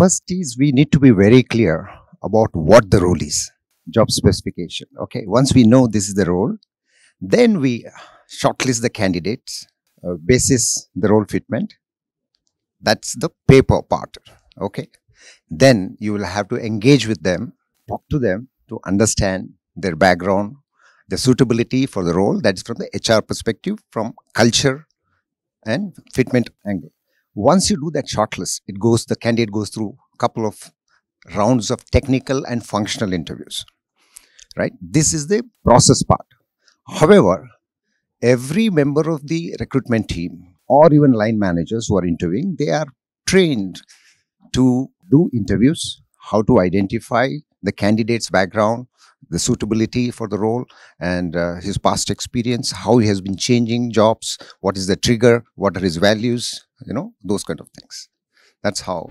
first is we need to be very clear about what the role is, job specification. Okay, once we know this is the role, then we shortlist the candidates, uh, basis the role fitment. That's the paper part. Okay, then you will have to engage with them, talk to them to understand their background, the suitability for the role. That is from the HR perspective, from culture and fitment angle. Once you do that shortlist, it goes the candidate goes through a couple of rounds of technical and functional interviews. Right? This is the process part. However, every member of the recruitment team or even line managers who are interviewing, they are trained to do interviews, how to identify the candidate's background, the suitability for the role, and uh, his past experience, how he has been changing jobs, what is the trigger, what are his values, you know, those kind of things. That's how.